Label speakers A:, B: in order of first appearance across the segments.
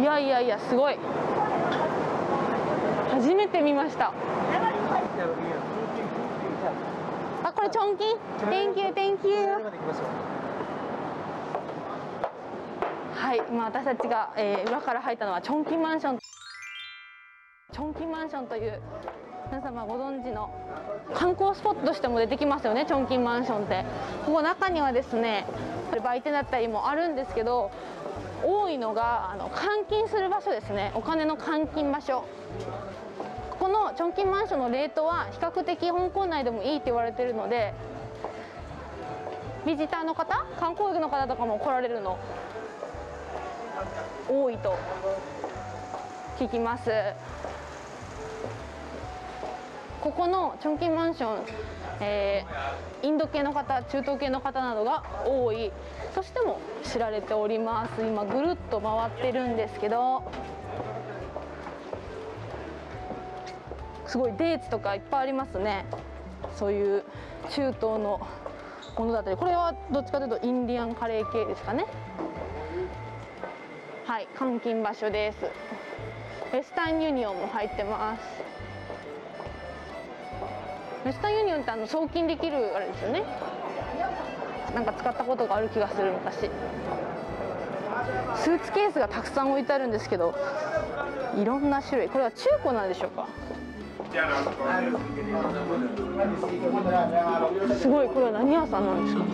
A: いやいやいやすごい。初めて見ました。あこれチョンキ？ン Thank you Thank you はい今私たちが、えー裏から入ったのはチョンキンマンション。チョンキンマンションという皆様ご存知の観光スポットとしても出てきますよねチョンキンマンションって。ここ中にはですね売店だったりもあるんですけど多いのがあの換金する場所ですね。お金の換金場所。ここのチョンキンマンションのレートは比較的香港内でもいいって言われてるのでビジターの方観光客の方とかも来られるの多いと聞きます。ここのチョンキンマンション、えーインド系の方中東系の方などが多い。としても知られております。今ぐるっと回ってるんですけど。すごいデーツとかいっぱいありますね。そういう中東のものだったり。これはどっちかというとインディアンカレー系ですかね。はい監禁場所です。ウェスタンユニオンも入ってます。ウェスタンユニオンってあの送金できるあれですよね。なんか使ったことがある気がする昔。スーツケースがたくさん置いてあるんですけどいろんな種類。これは中古なんでしょうか？すごいこれは何屋さんなんですか？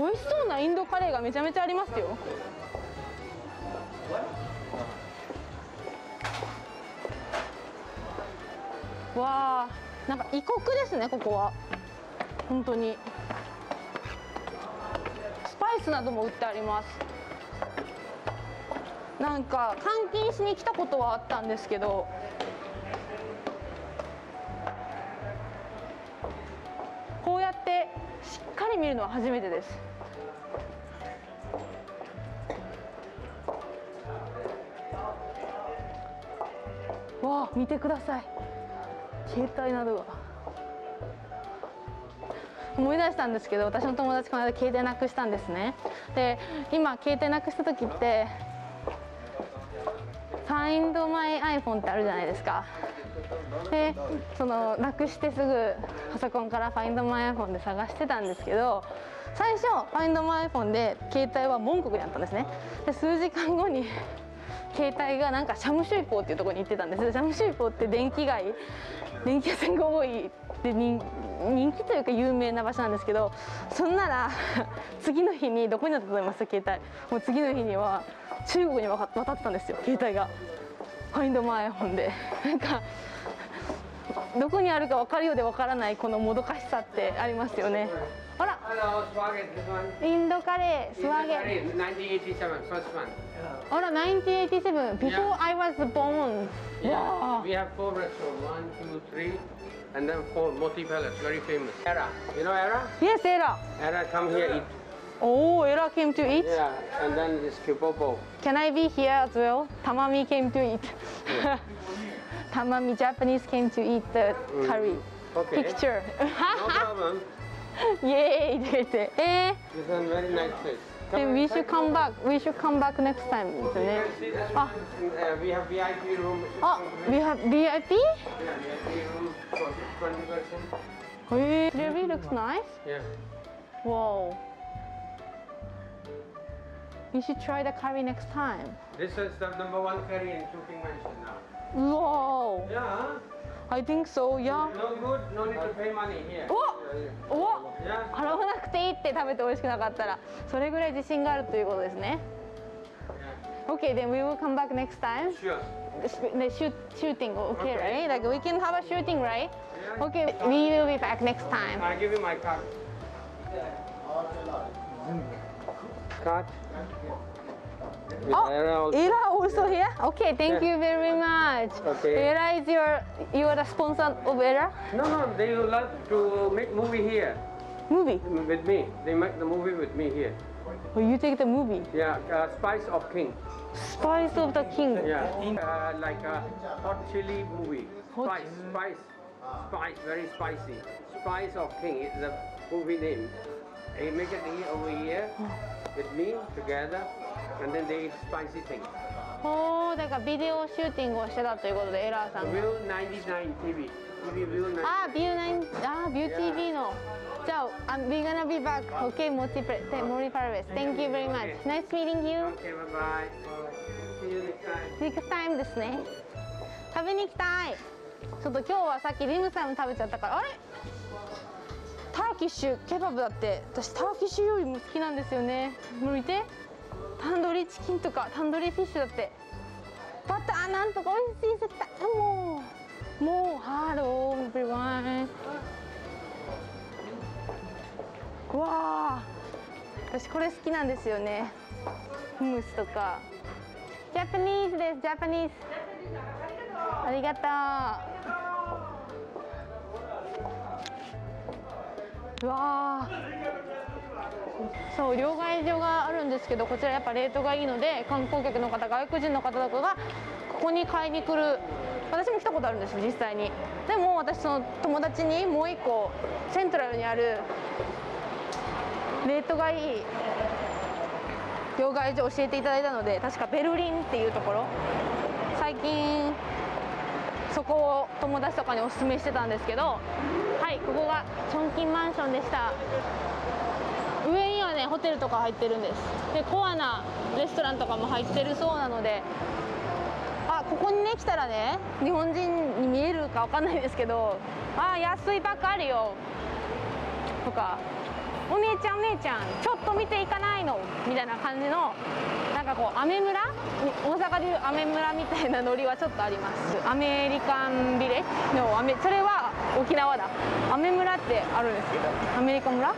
A: 美味しそうなインドカレーがめちゃめちゃありますよ。わあなんか異国ですねここは。本当に。スパイスなども売ってあります。なんか換金しに来たことはあったんですけど。こうやってしっかり見るのは初めてです。見てください。携帯などが思い出したんですけど私の友達この間携帯なくしたんですね。で今携帯なくした時って「Find My iPhone」ってあるじゃないですか。でそのなくしてすぐパソコンから「Find My iPhone」で探してたんですけど最初「Find My iPhone」で携帯はモンコクにあったんですね。で数時間後に携帯がなんかシャムシュイポーっていうところに行ってたんです。シャムシュイポーって電気街 電気屋さんが多い。で人人気というか有名な場所なんですけどそんなら 次の日にどこにあったと思います？携帯。もう次の日には中国に渡渡ってたんですよ携帯が。ファインドマイフォンで。なんかどこにあるか分かるようで分からないこのもどかしさってありますよねほら.インドカレースワゲ
B: Indian curry, 1987, first one.
A: ほら1987 before I was born
B: Yeah,
A: わ
B: we have four restaurants, one, two, three, and then four, Moti Palace, very famous. Era, you know Era?
A: あ Yes エラ
B: Era, come here, eat.
A: おおエラ came to eat
B: Yeah, and then this Kipopo.
A: Can I be here as well? Tamami came to eat. Tamami Japanese came to eat the curry.
B: Okay.
A: Picture.
B: No problem.
A: Yay, 이랬대. 에? Eh?
B: It's a very nice place.
A: We should come back. We should come back next time.
B: You
A: ah.
B: uh, we have VIP room.
A: Oh, we have VIP?
B: Yeah, VIP room for 20
A: person. It really looks nice.
B: Yeah.
A: Wow. You should try the curry next time.
B: This is the number one curry in Chuking Mansion now.
A: Wow.
B: Yeah.
A: I think so. Yeah.
B: No good, no need to pay money here.
A: お、お。
B: Yeah.
A: 払わなくていいって食べて美味しくなかったらそれぐらい自信があるということですね
B: yeah.
A: Okay then we will come back next time
B: Sure.
A: the shoot shooting okay,
B: Okay.
A: right like we can have a shooting right okay we will be back next time
B: I'll give you my card. Card.
A: Oh,
B: Era also.
A: Ira also here okay thank you very much
B: Okay.
A: Ira is your you are the sponsor of Ira
B: No, no, they love to make movie here
A: movie
B: with me. They make the movie with me here.
A: Oh, you take the movie
B: Yeah, uh, Spice of King.
A: Spice of the King
B: Yeah, uh, like a hot chili movie.
A: Hot-
B: Spice, spice, spice, very spicy. Spice of King is the movie name. They make it here over here with me together, and then they eat spicy things.
A: おーだからビデオシューティングをしてたということでエラーさんが。
B: View 99 TV. TV View 99.
A: あービューナインあービュー TV の。じゃあ I'm we gonna be back. Okay モテプレモリパラベス Thank you. very much. Nice meeting you.
B: Okay, bye bye. See you next time.
A: next time ですね。食べに行きたい。ちょっと今日はさっき dim sum も食べちゃったからあれ？ Turkish ケバブだって。私 Turkish よりも好きなんですよね。もう見てタンドリーチキンとかタンドリーフィッシュだって。バターなんとか美味しい絶対もうもうハロー everyone うわあ私これ好きなんですよね。フムスとか。ジャパニーズですジャパニーズありがとう。うわあそう両替所があるんですけどこちらやっぱレートがいいので観光客の方外国人の方とかがここに買いに来る私も来たことあるんです実際に。でも私その友達にもう一個セントラルにあるレートがいい両替所教えていただいたので確かベルリンっていうところ。最近そこを友達とかにおすすめしてたんですけどはいここがチョンキンマンションでした。ホテルとか入ってるんです。でコアなレストランとかも入ってるそうなので。あここにね来たらね日本人に見えるかわかんないですけどあ安いバッグあるよ。とかお姉ちゃんお姉ちゃんちょっと見ていかないの。みたいな感じのなんかこうアメ村？大阪でいうアメ村みたいなノリはちょっとあります。アメリカンビレッジ？のアメそれは沖縄だ。アメ村ってあるんですけど。アメリカ村？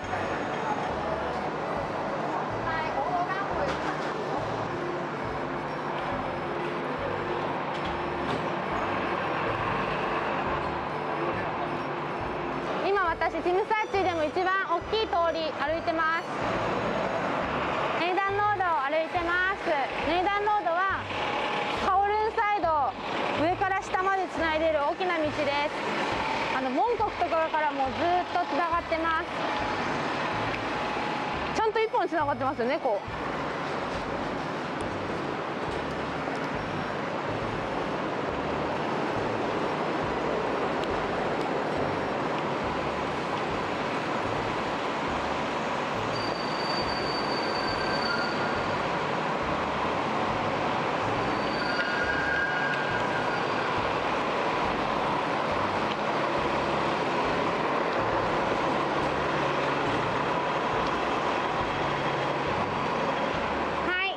A: 今私ティムサーチュでも一番大きい通り歩いてます。ネイダンロードを歩いてます。ネイダンロードはカオルンサイド上から下までつないでいる大きな道です。あのモンコクとかからもずっとつながってます。ちゃんと一本つながってますよねこうはい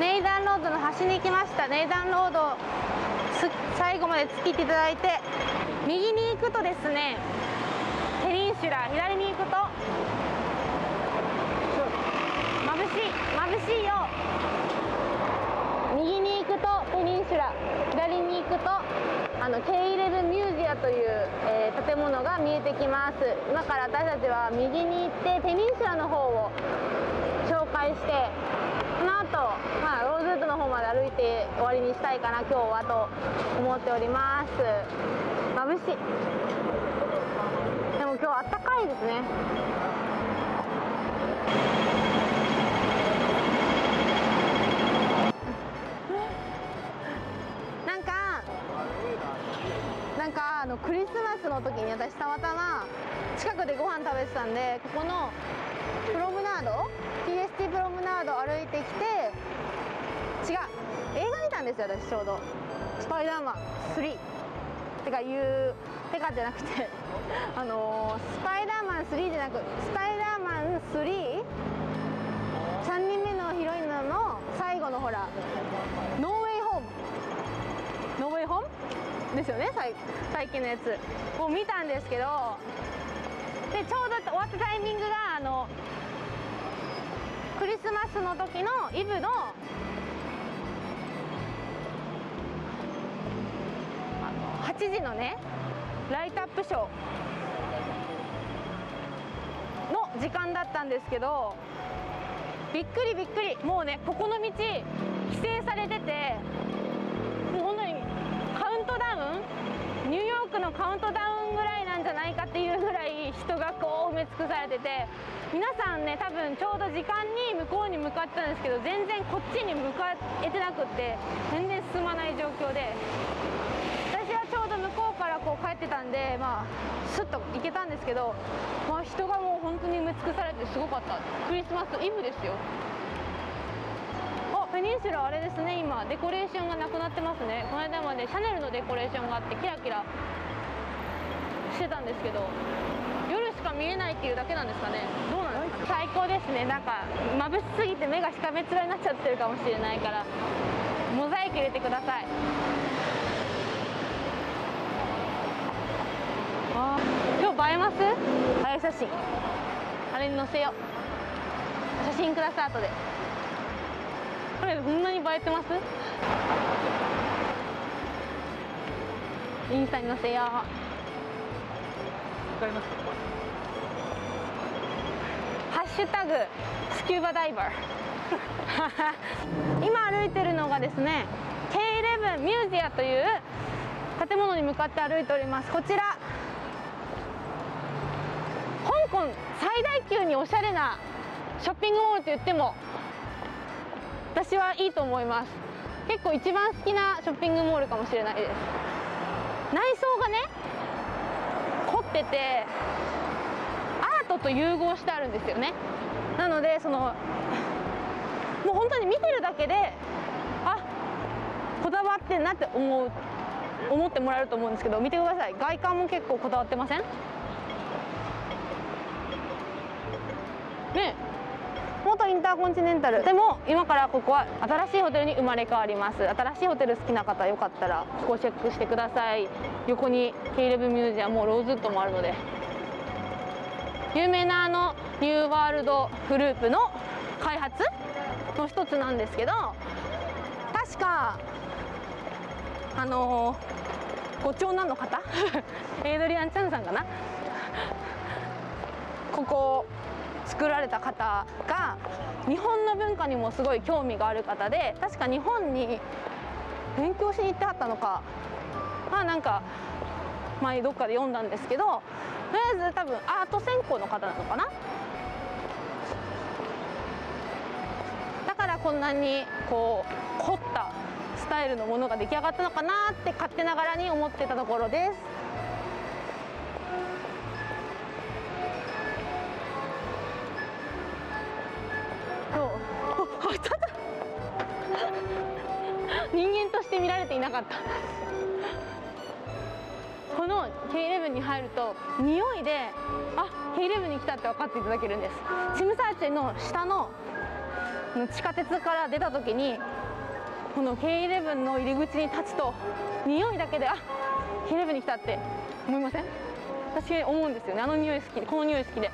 A: ネイダンロードの端に来ました。ネイダンロード最後まで突きっていただいて右に行くとですねペニンシュラ左に行くと眩しい眩しいよ。右に行くとペニンシュラ左に行くとあのケイレルミュージアという、えー建物が見えてきます。今から私たちは右に行ってペニンシュラの方を紹介してその後、歩いて終わりにしたいかな今日はと思っております。眩しい。でも今日あったかいですね。なんかなんかあのクリスマスの時に私たまたま近くでご飯食べてたんでここのプロムナード TST プロムナード歩いてきてですよ私ちょうど「スパイダーマン3」てか言うてかじゃなくて あのースパイダーマン3じゃなくスパイダーマン 3? 3人目のヒロインの最後のほらノーウェイホーム。ノーウェイホーム？ですよね最最近のやつ。を見たんですけどでちょうど終わったタイミングがあのクリスマスの時のイブの8時のねライトアップショー。の時間だったんですけどびっくりびっくり。もうねここの道規制されててもう本当にカウントダウン？ニューヨークのカウントダウンぐらいなんじゃないかっていうぐらい人がこう埋め尽くされてて。皆さんね多分ちょうど時間に向こうに向かったんですけど全然こっちに向かえてなくって全然進まない状況で私はちょうど向こうからこう帰ってたんでまあスッと行けたんですけど、まあ、人がもう本当に埋め尽くされてすごかった。クリスマスイブですよ。あペニンシュラあれですね今。デコレーションがなくなってますね。この間までシャネルのデコレーションがあってキラキラしてたんですけど夜しか見えないっていうだけなんですかね。どうなんですか？最高ですね。なんか眩しすぎて目がしかめっ面になっちゃってるかもしれないからモザイク入れてくださいあ今日映えます？映え写真。あれに載せよう。写真ください後で。これこんなに映えてます？インスタに載せよう。
C: 使います
A: ハッシュタグスキューバダイバー。今歩いてるのがですね K11 ミュージアという建物に向かって歩いております。こちら。香港最大級におしゃれなショッピングモールと言っても私はいいと思います。結構一番好きなショッピングモールかもしれないです。内装がね凝っててアートと融合してあるんですよね。なのでそのもう本当に見てるだけであこだわってんなって思う思ってもらえると思うんですけど見てください。外観も結構こだわってません？ね元インターコンチネンタル。でも今からここは新しいホテルに生まれ変わります。新しいホテル好きな方よかったらここチェックしてください。横に K11 ミュージアムもローズウッドもあるので。有名なあのニューワールドグループの開発の一つなんですけど確かあのーご長男の方？エイドリアン・チャンさんかな？ここ作られた方が日本の文化にもすごい興味がある方で確か日本に勉強しに行ってはったのか。まあなんか前どっかで読んだんですけどとりあえず多分アート専攻の方なのかな。だからこんなにこう凝ったスタイルのものが出来上がったのかなって勝手ながらに思ってたところです。人間として見られていなかった。この K11 に入ると匂いであ K11 に来たって分かっていただけるんです。シムサーチの下の地下鉄から出た時にこの K11 の入り口に立つと匂いだけであ K11 に来たって思いません？私思うんですよね。あの匂い好きでこの匂い好きで。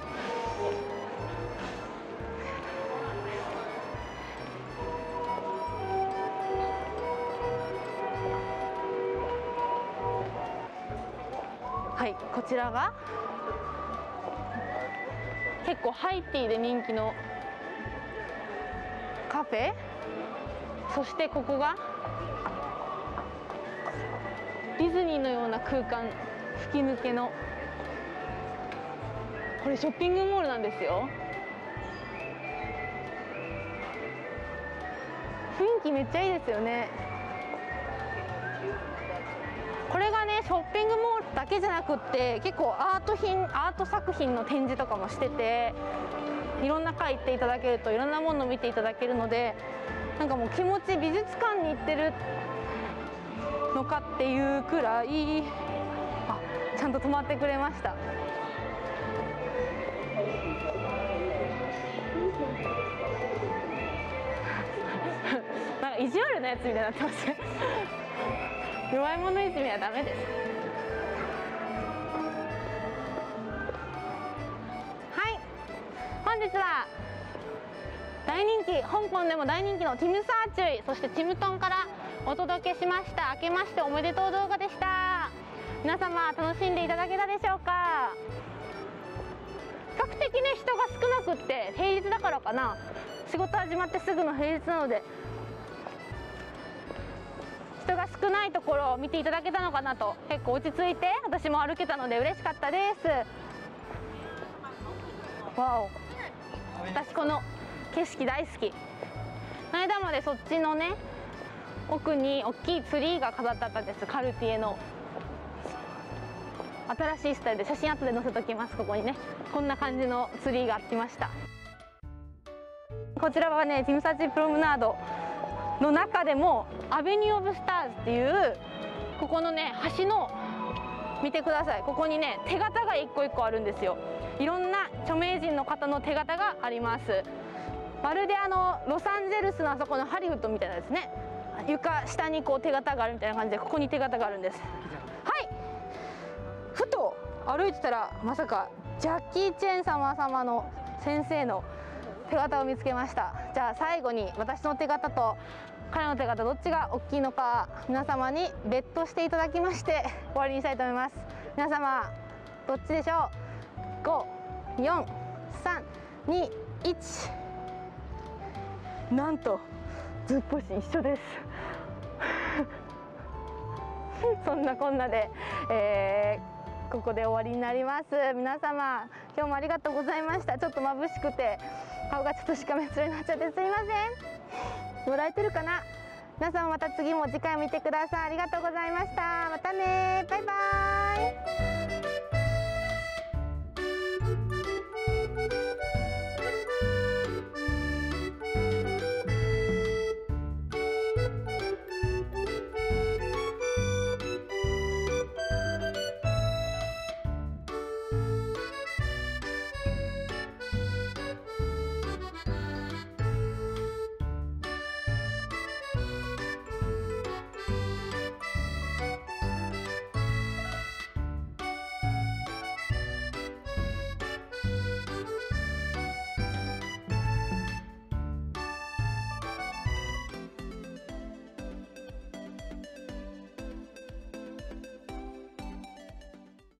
A: はいこちらが結構ハイティーで人気のカフェ？そしてここがディズニーのような空間吹き抜けのこれショッピングモールなんですよ。雰囲気めっちゃいいですよね。これがねショッピングモールだけじゃなくって結構アート品アート作品の展示とかもしてていろんな回行っていただけるといろんなものを見ていただけるのでなんかもう気持ち美術館に行ってるのかっていうくらいあちゃんと止まってくれました。なんか意地悪なやつみたいになってます 弱い者いじめはダメです。本日は大人気香港でも大人気のティム・サーチュイそしてティムトンからお届けしました。明けましておめでとう動画でした。皆様楽しんでいただけたでしょうか？少較的ね人が少なくって平日だからかな。仕事始まってすぐの平日なので人が少ないところを見ていただけたのかなと結構落ち着いて私も歩けたので嬉しかったです。わお。私この景色大好き。この間までそっちのね奥に大きいツリーが飾ってあったんです。カルティエの。新しいスタイルで写真後で載せときます。ここにね。こんな感じのツリーが来ました。こちらはねティムサチプロムナードの中でもアベニュー・オブ・スターズっていうここのね橋の見てください。ここにね手形が一個一個あるんですよ。いろんな著名人の方の手形があります。まるであのロサンゼルスのあそこのハリウッドみたいなですね。床下にこう手形があるみたいな感じでここに手形があるんです。はい。ふと歩いてたらまさかジャッキー・チェン様様の先生の手形を見つけました。じゃあ最後に私の手形と彼の手形どっちが大きいのか皆様にベットしていただきまして終わりにしたいと思います。皆様どっちでしょう？54321なんとずっぽし一緒です。そんなこんなで、えーここで終わりになります。皆様今日もありがとうございました。ちょっと眩しくて顔がちょっとしかめっ面になっちゃってすいません。もらえてるかな？皆さんまた次も次回見てください。ありがとうございました。またねバイバーイ。